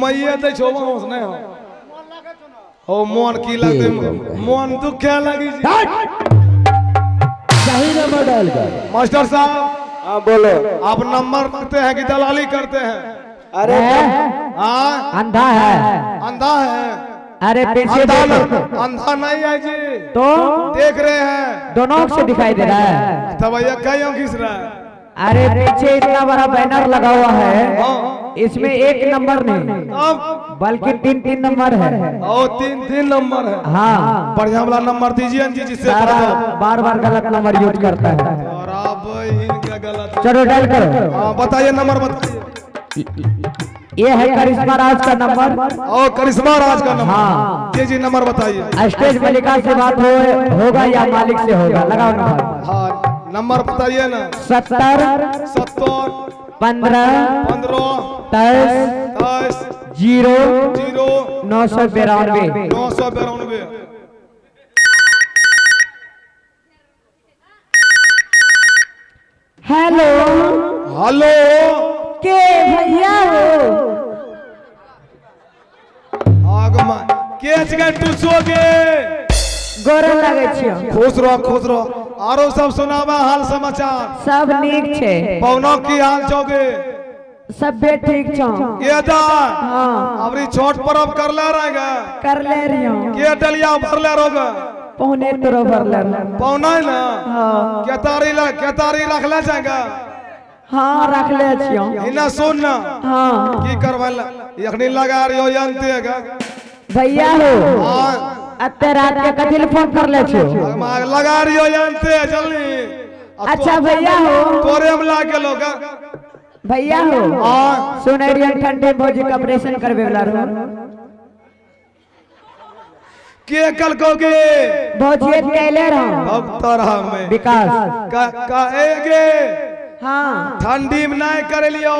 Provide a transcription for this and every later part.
मैये दै छो वहाँ से हो। हो मन की लगते मन दुखे लगी जी। सही नंबर डायल कर मास्टर साहब हाँ बोलो। आप नंबर रखते हैं कि दलाली करते हैं? अरे हाँ। अंधा है। अंधा है। अरे पीछे अंधा अंधा नहीं है जी। तो? देख रहे हैं। दोनों से दिखाई दे रहा है। तब भैया कहीं घिस रहा है। अरे पीछे इतना बड़ा बैनर लगा हुआ है। हाँ। इसमें एक नंबर नहीं बल्कि तीन तीन नंबर है। ओ तीन तीन नंबर है। हाँ। बढ़िया वाला नंबर दीजिए जी जिससे। बार बार गलत नंबर यूज़ करता है। और चलो डायल करो। हाँ बताइए नंबर बताइए। ये है करिश्मा राज का नंबर। और करिश्मा राज का नंबर। हाँ। जी जी नंबर बताइए। स्टेज मलिका से बात हो होगा या मालिक से होगा? लगाओ नंबर। हाँ नंबर बताइए ना। सत्तर। सत्तर। पंद्रह पंद्रह तेईस दस ज़ीरो ज़ीरो नौ सौ बिरानवे। नौ सौ बिरानवे। हेलो। हेलो। के भैया हो? आगमा केच गए टूसोगे गोर लगे खुश रहो खुश रहो। आरो सब सुनावा हाल समाचार। सब नीक छै। पौनो की हाल चौगे? सबे ठीक छौ। ये दा हाँ। अबरी छोट पर्व कर ले रहेगा कर ले रहियो। के डलिया भर ले रोगा पौने तोरो भरले पौना है ना? हाँ। के तारी ला के तारी रख ले जाएगा हाँ रख ले छियो। इना सुन ना। हाँ। की करवाला यखनी लगा हो का भैया हो। हाँ। अत्ते रात के कथी फ़ोन कर ले अगमा लगा हो जानते जल्दी। तो- अच्छा भैया हो। तोरे हम ला के लोग भैया हो। हाँ सुनेरियन ठंडे भौजी का ऑपरेशन करवे वाला रहो के कल कोगे भौजी कैले रहो अब तरह में विकास। का कहेगे हाँ। ठंडी में नहीं करे लियो।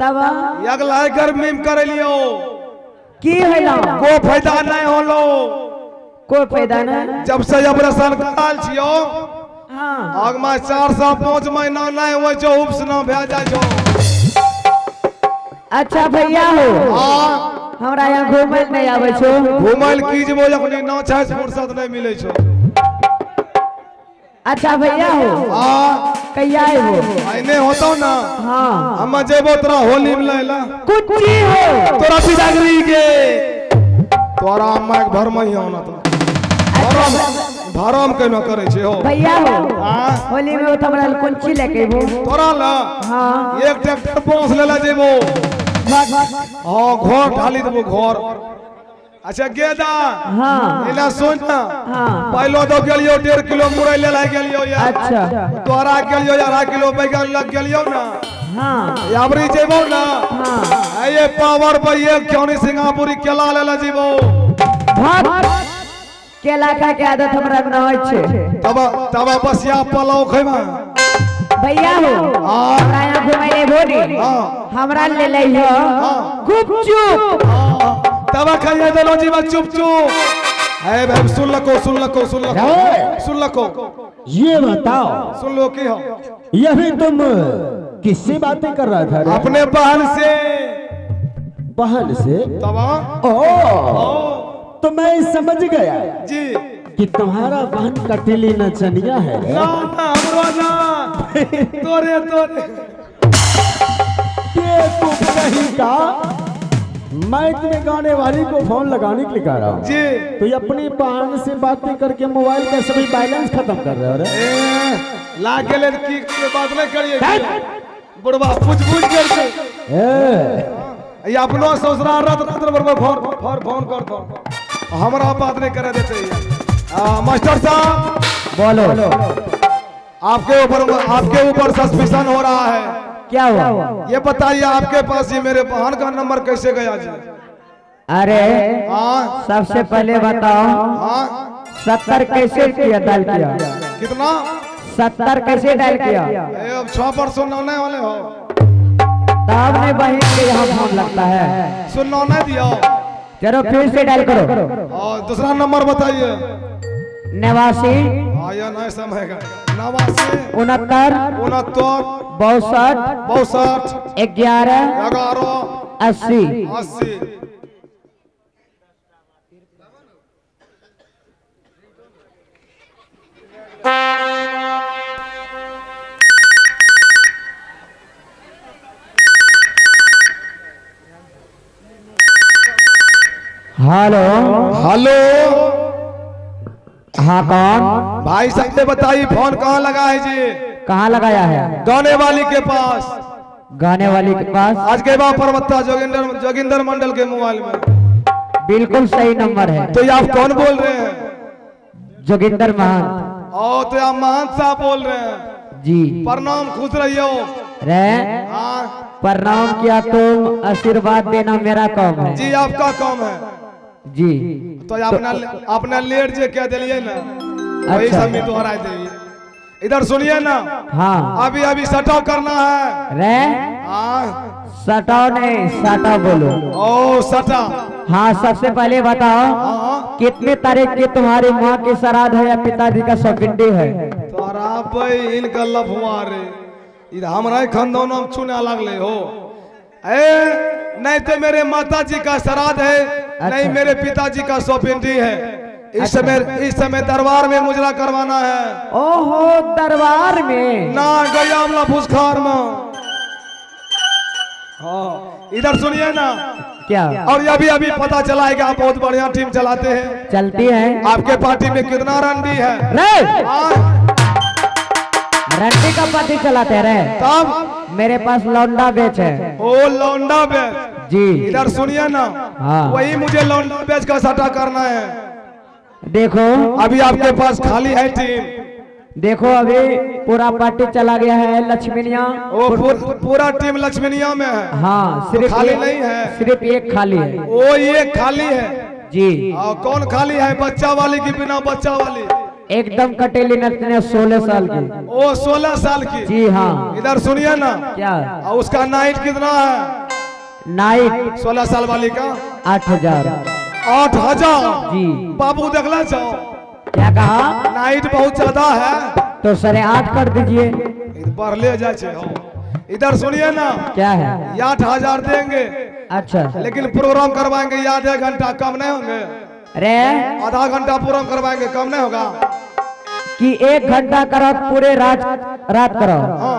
तब? अगला गर्मी में करे लियो। की होइला? को फ़ायदा नहीं होलो। कोई फ़ायदा नहीं जब से ऑपरेशन कराल छियो हाँ। आगमा चार सौ पाँच महीना नहीं हो जो उपस न भे जाए जो। अच्छा भैया हो। हाँ। हमरा यहाँ घूमे नहीं आवे छो। घुमल की जबो अपनी नौ छह फुर्सत नहीं मिले छो। अच्छा भैया हो। हाँ। कहिया हो? आइने होतो ना। हाँ। हम जेबो तोरा होली में लैला। कुछ ही। हो तोरा बिजागरी के। तोरा अम्मा के घर में ही आना तो। भरम भरम केना करे छे हो? भैया हो हाँ होली में तो हमरा कुंची लेके हो तोरा ला? हाँ। एक ट्रैक्टर बाँस लेला जेबो हाँ घर ढाली देबो घर। अच्छा गेदा हाँ। इना सुन ना। हाँ। पहलो तो गेलियो डेढ़ किलो मुरई ले ला गेलियो यार अच्छा। तोरा गेलियो आधा किलो बैगन लग गेलियो ना। हाँ। याबरी जेबो ना। हाँ। ये पावर पर ये क्यों नहीं सिंगापुरी केला लेला जेबो भाग केला खा के आदत हमरा न छै। तब तब बसिया पलाव खैमा। भैया हो हाँ हमरा यहाँ घुमे ले भोरी। हाँ हमरा ले ले हो गुपचुप तब खाइए दोनों जीवन चुप चुप। है भाई सुन लको सुन लको सुन लको। सुन लको। ये बताओ। सुन लो की हो। यही तुम किससे बातें कर रहा था अपने बहन से। बहन से? तब। ओ समझ गया। जी। कि तुम्हारा बहन कटीली नचनिया है। ना ना हमरो ना तोरे तोरे। ये कहीं का मैं तुम्हें गाने वाली को फ़ोन लगाने के लिए कह रहा हूँ। जी। तो ये अपनी बहन से बातें करके मोबाइल का सभी बैलेंस खत्म कर रहे हो ला के ले के बात नहीं करिए। बुढ़वा पूछ पूछ करके ए, ये अपनो ससुरा रात रात बरबर फ़ोन फ़ोन फ़ोन कर दो हमरा बात नहीं करे देते मास्टर साहब बोलो। आपके ऊपर आपके ऊपर सस्पेंशन हो रहा है। क्या हुआ? ये बताइए आपके पास ये मेरे बहन का नंबर कैसे गया जी? अरे हाँ। सबसे पहले बताओ हाँ। सत्तर कैसे किया डायल किया? कितना? सत्तर कैसे डायल किया? अब छह पर सुनने वाले हो। तब नहीं बहन के यहाँ फ़ोन लगता है। सुनना नहीं दिया। चलो फिर से डायल करो। और दूसरा नंबर बताइए। नवासी। हाँ नवासी। उनहत्तर। उनहत्तर। बासठ। बासठ। ग्यारह। ग्यारह। अस्सी। अस्सी। हेलो। हेलो। हाँ कौन? भाई साहब ने बताइए फ़ोन कहाँ लगा है जी? कहाँ लगाया है? गाने वाली के पास। गाने वाली के पास? आज के बाद परवत्ता जोगिंदर जोगिंदर मंडल के मोबाइल में। बिल्कुल सही नंबर है। तो ये आप कौन बोल रहे हैं? जोगिंदर महंत। ओ तो आप महंत साहब बोल रहे हैं। जी। प्रणाम खुश रहियो। रे हाँ। प्रणाम किया तुम आशीर्वाद देना मेरा काम है। जी आपका काम है। जी। तो अपना अपना लेट जे कह दिलिए ना वही। सब में दोहरा दिए इधर सुनिए ना हाँ। अभी अभी सटाव करना है। रे? हाँ। सटाओ नहीं सटाओ बोलो। ओ सटा। हाँ सबसे पहले बताओ हाँ। कितने तारीख की तुम्हारी माँ की श्राद्ध है या पिताजी का सौपिंडी है? तोरा भाई इनका लफुआ रे इधर हमारा खानदान हम छूने लगले हो। ए नहीं तो मेरे माता जी का श्राद्ध है नहीं अच्छा। मेरे पिताजी का सौपिंडी है। इस अच्छा। समय इस समय दरबार में मुजरा करवाना है। ओहो दरबार में? ना गयामला फुसखार में। हाँ इधर सुनिए ना। क्या? और अभी अभी पता चला है कि आप बहुत बढ़िया टीम चलाते हैं। चलती है। आपके पार्टी में कितना रंडी है। हाँ, रंडी का पार्टी चलाते रहे। तब। मेरे पास लौंडा बेच है। ओ लौंडा बेच। जी। इधर सुनिए ना हाँ। वही मुझे लौंडा बेच का सटा करना है। देखो। अभी आपके पास खाली है टीम। देखो अभी पूरा पार्टी चला गया है लक्ष्मीनिया। वो पूरा टीम लक्ष्मीनिया में है। हाँ सिर्फ़ खाली नहीं है। सिर्फ़ एक खाली है। वो ये खाली है। जी। और कौन खाली है? बच्चा वाली की बिना बच्चा वाली। एकदम कटेली नटने सोलह साल की। वो सोलह साल की। जी हाँ। इधर सुनिए ना। क्या? उसका नाइट कितना है? नाइट सोलह साल वाली का? आठ हज़ार। आठ हज़ार? जी। बाबू देखला जाओ। क्या कहा? नाइट बहुत ज़्यादा है। तो साढ़े आठ कर दीजिए। इधर बढ़ ले जाए इधर सुनिए ना। क्या है? आठ हज़ार देंगे। अच्छा। लेकिन प्रोग्राम करवाएँगे ये आधे घंटा कम नहीं होंगे। रे आधा घंटा प्रोग्राम करवाएँगे कम नहीं होगा। कि एक घंटा करो पूरे रात रात करो हाँ।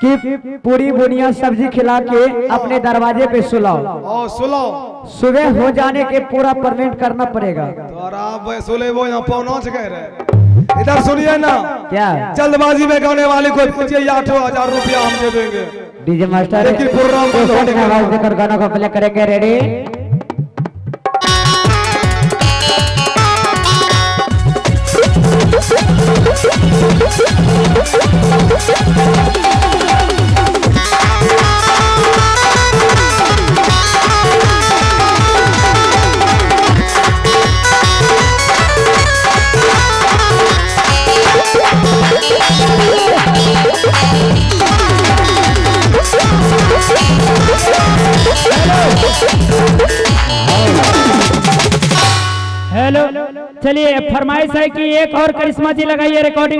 कि पूरी बुनिया सब्ज़ी खिला के अपने दरवाजे पे सुलाओ। और सुनो सुबह हो जाने के पूरा पेमेंट करना पड़ेगा। तोरा भाई सुले वो यहाँ पहुँच गए रहे इधर सुनिए ना। क्या? जल्दबाजी में गाने वाले को दीजिए आठ हज़ार रुपया हम दे देंगे। डीजे मास्टर आवाज़ देकर गाना को प्ले करेंगे। रेडी फरमाइश है कि एक और करिश्मा जी लगाइए रिकॉर्डिंग